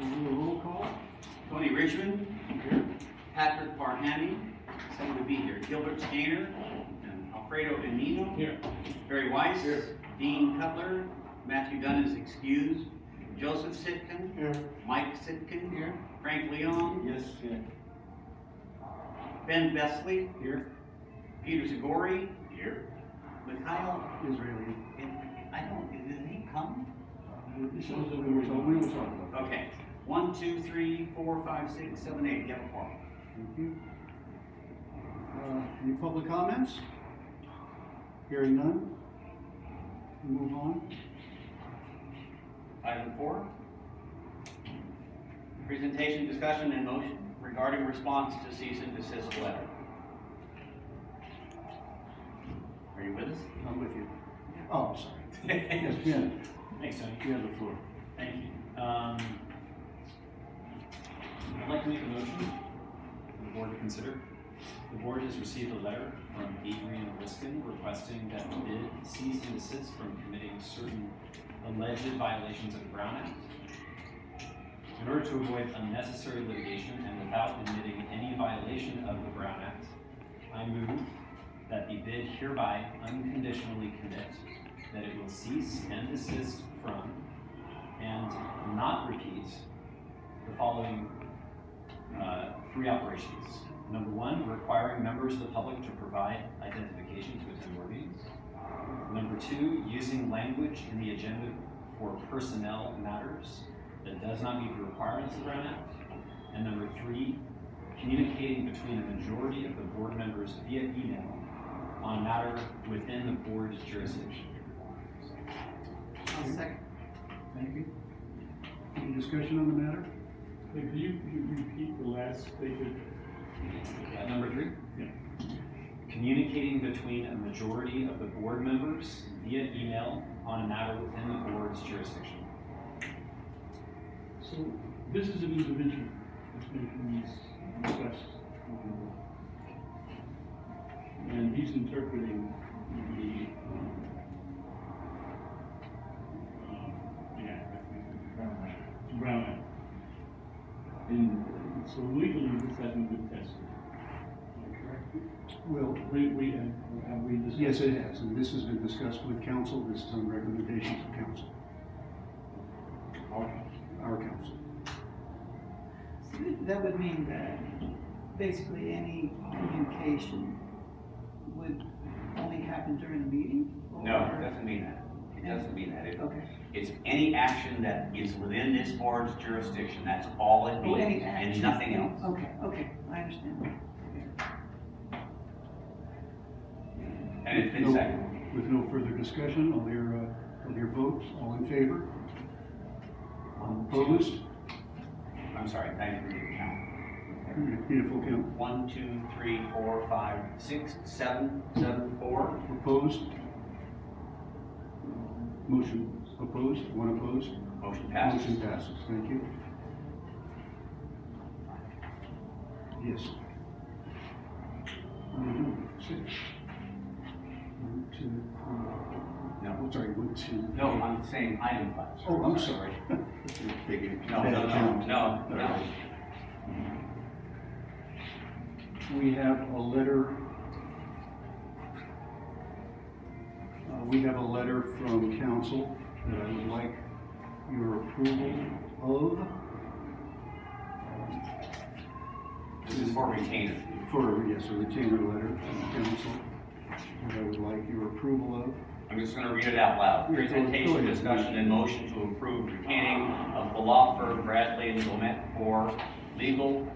We'll do a roll call. Tony Richman, Here. Patrick Barhani, someone to be here, Gilbert Stainer, and Alfredo Enino. Here. Barry Weiss. Here. Dean Cutler, Matthew Dunn is excused, Joseph Sitkin, Here. Mike Sitkin. Here. Frank Leon, Yes. Here. Ben Besley, Here. Peter Zagori. Here. Mikhail, Israeli. I don't, did he come? It shows that we were, so we were talking about. Okay, one, two, three, four, five, six, seven, eight, you have a quorum. Thank you. Uh, Any public comments? Hearing none? Move on. Item four. Presentation, discussion, and motion regarding response to cease and desist letter. Are you with us? I'm with you. Oh, I'm sorry. Yes, Ben, Thanks, Tony. you have the floor. Thank you. Um, I'd like to make a motion for the board to consider. The board has received a letter from Adrian Riskin requesting that the bid cease and desist from committing certain alleged violations of the Brown Act. In order to avoid unnecessary litigation and without admitting any violation of the Brown Act, I move that the bid hereby unconditionally commit that it will cease and desist from and not repeat the following uh, three operations. Number one, requiring members of the public to provide identification to attend board meetings. Number two, using language in the agenda for personnel matters that does not meet the requirements of the Brown Act. And number three, communicating between a majority of the board members via email on a matter within the board's jurisdiction. second. Thank you. Any discussion on the matter? Hey, Could you, you repeat the last statement? Uh, Number three? Yeah. Communicating between a majority of the board members via email on a matter within the board's jurisdiction. So this is an individual that's making these requests. And he's interpreting the, um, um, yeah, Brown Act. And so legally, this hasn't been tested. Am I correct? Well, We, we, have have we discussed? yes, it has, and this has been discussed with counsel. This is on recommendations of counsel, Okay. our counsel. So That would mean that basically any communication would only happen during the meeting? No, it doesn't mean that. It doesn't mean that. It- Okay. It's any action that is within this board's jurisdiction, that's all it Oh, any means, and action. nothing else. Okay, okay, I understand. And it's been No- seconded. With no further discussion, I'll hear, uh, I'll hear votes. All in favor? All Opposed? I'm sorry, thank you for the count. Beautiful count. One, two, three, four, five, six, seven, seven, four. Opposed? Motion opposed, one opposed? Motion passes. Motion passes, thank you. Yes. What are we doing? Six. One, two, three. No. Oh, sorry, one, two. No, I'm saying item five. sir. Oh, I'm sorry. No, no, no, no, no. We have a letter. Uh, we have a letter from counsel uh, that I would like your approval of. This is for retainer. For, yes, a retainer letter from counsel that I would like your approval of. I'm just gonna read it out loud. Yeah, go- go Presentation, discussion, and motion to approve retaining of the law firm Bradley and Gmelich for legal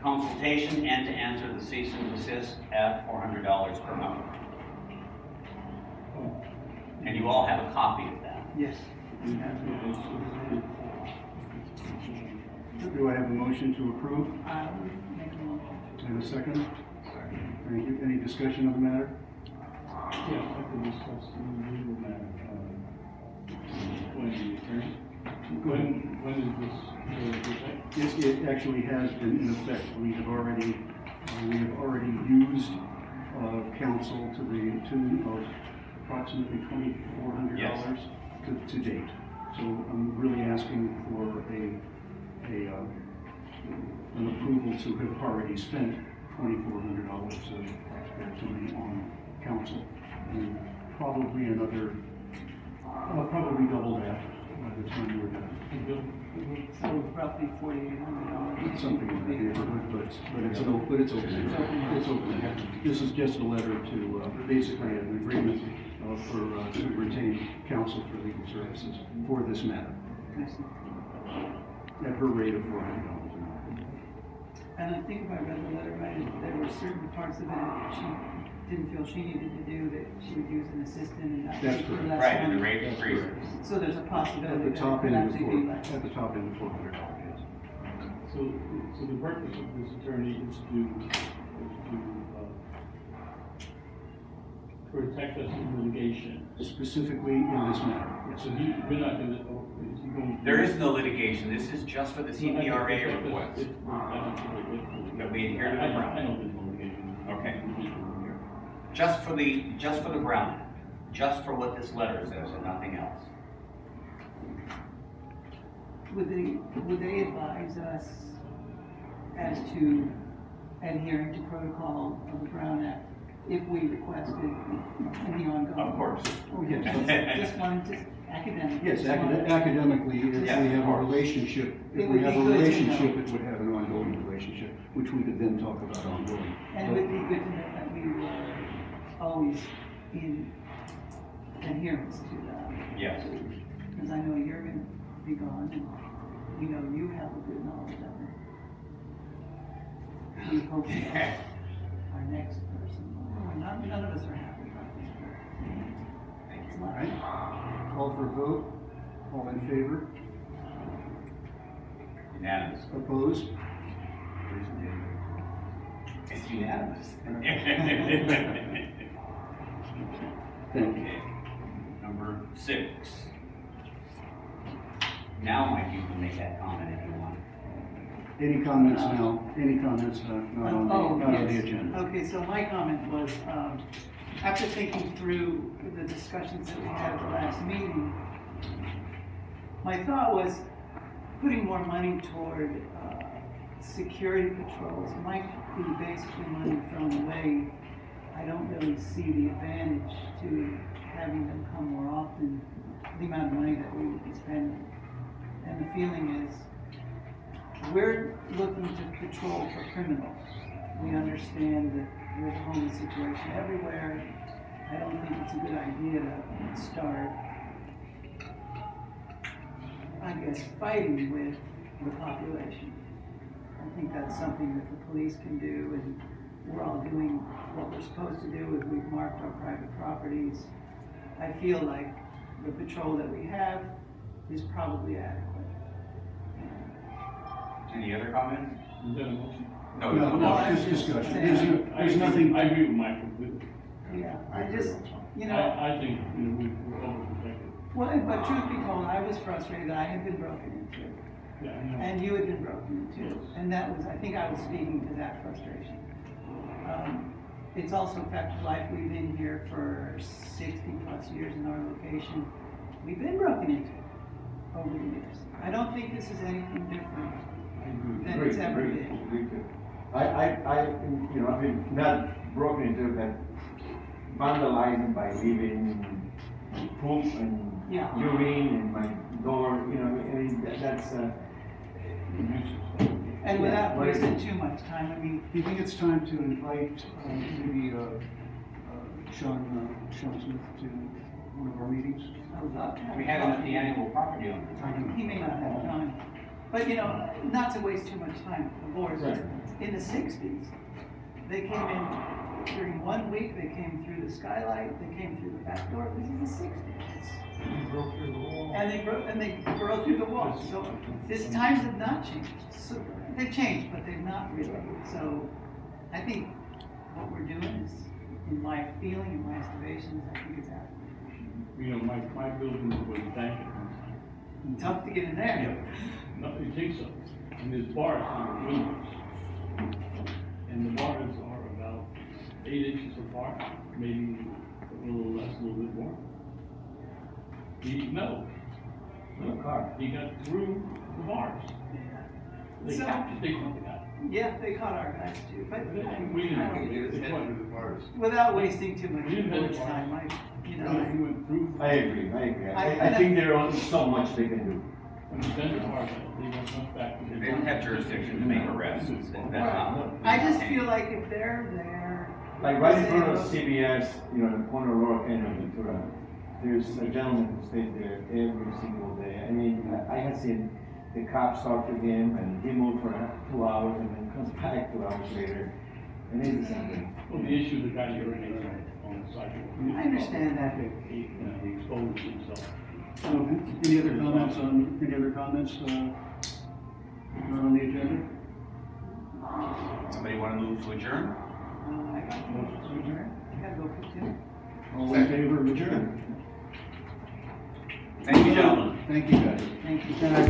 consultation and to answer the cease and desist at four hundred dollars per month. And you all have a copy of that. Yes. Do I have a motion to approve? I would make a motion. And a second? Thank you. Any discussion of the matter? Yeah, I can discuss the legal matter. um, When the attorney, when, when is this, uh, is that? It, it actually has been in effect. We have already, uh, we have already used, uh, counsel to the tune of approximately twenty-four hundred dollars to, to date. So I'm really asking for a a, uh, an approval to have already spent twenty-four hundred dollars of taxpayers' money on counsel. And probably another, uh, probably double that by the time we're done. So roughly forty-eight hundred dollars. Something in that neighborhood, but it's, but it's, an o- but it's open. It's open. This is just a letter to, uh, basically an agreement for, uh, to retain counsel for legal services for this matter at her rate of four hundred dollars an hour. And I think if I read the letter right, there were certain parts of it that she didn't feel she needed to do, that she would use an assistant and that. That's for correct. less Right, and the money. rate That's increase. So there's a possibility. At possibility the that it top could end of actually four, less. at the top end of four hundred dollars, yes. So, so the purpose of this attorney is to, is to, uh, protect us in litigation. Specifically in this matter, yes. So he, we're not gonna, oh, is he going? to- There is no litigation, this is just for the No, CPRA protect us request. if- I don't think it is. That we adhere to the I- I- Brown. I know there's litigation. Okay. Just for the, just for the Brown Act, just for what this letter says and nothing else. Would they, would they advise us as to adhering to protocol of the Brown Act if we requested in the ongoing? Of course. Oh, yes. Just one, just academic. Yes, just acad- wanted- academically, if we Yeah, of have a course. relationship, It if would we have be a good to know. relationship, it would have an ongoing relationship, which we could then talk about ongoing. And it would be good to know that we were always in adherence to that. Yes. Because I know you're gonna be gone, and we know you have a good knowledge of it. We hope that our next person, well, not, none of us are happy about this, but it's All not. call for a vote, all in favor, Unanimous. opposed? It's unanimous. Thank you. Okay, number six. Now, Mike, you can make that comment if you want. Any comments now, any comments not on Oh, the, not on the yes. agenda? Okay, so my comment was, um, after thinking through the discussions that we had at the last meeting, my thought was putting more money toward, uh, security patrols might be basically money thrown away. I don't really see the advantage to having them come more often, the amount of money that we would be spending. And the feeling is, we're looking to patrol for criminals. We understand that there's a homeless situation everywhere. I don't think it's a good idea to start, I guess, fighting with the population. I think that's something that the police can do, and we're all doing what we're supposed to do if we've marked our private properties. I feel like the patrol that we have is probably adequate. Any other comments? Is that a motion? No, No, no, no, I'm just just discussion, there's, no- there's agree- nothing, I agree with Mike completely. Yeah, I just, you know. I, I think, you know, we, we're overprotected. Well, but truth be told, I was frustrated, I had been broken into, Yeah, I know. and you had been broken into, and that was, I think I was speaking to that frustration. Um, It's also a fact of life, we've been here for sixty plus years in our location, we've been broken into over the years. I don't think this is anything different than it's ever Agree, been. agree, agree. I, I, I, you know, I mean, not broken into, but vandalizing by leaving poop and Yeah. urine in my door, you know, I mean, that- that's, uh, And without Yeah. wasting too much time, I mean, do you think it's time to invite, uh, maybe, uh, uh, Sean, uh, Sean Smith to one of our meetings? I would love to have. We had him at the annual property owner. He may not have time, but you know, not to waste too much time, the boards, Right. in the sixties, they came in, during one week, they came through the skylight, they came through the back door, this is the sixties. And they broke, and they broke through the wall, so, this, times have not changed, so, they've changed, but they've not really, so, I think what we're doing is, in my feeling, in my estimations, I think it's adequate. You know, my, my building was back Tough to get in there. No, it takes up, and there's bars in the windows. And the bars are about eight inches apart, maybe a little less, a little bit more. He, no, no car. he got through the bars. They So- captured, they caught the guy. Yeah, they caught our guys too, but We I didn't, don't- they caught the without wasting too much We didn't board's time, I, you No, know, he went through, I agree, I agree. I- I, I think there are so much they can do. When he sent the car, they went up back to the. They don't have jurisdiction to make arrests. That's not what I just feel like if they're there. Like right in front of CBS, you know, the corner of Laurel Canyon and Ventura, there's a gentleman who stays there every single day. I mean, I, I had seen the cops talk to him and he moved for two hours and then comes back two hours later. And it's the same thing. Well, the issue, the guy urinates on, on the sidewalk. I understand that. He, you know, he uh, exposed himself. Okay, any other comments on, any other comments, uh, not on the agenda? Somebody want to move to adjourn? Uh, I got to I gotta go put two. All in favor of adjourn? Thank you, gentlemen. Thank you, guys. Thank you. And I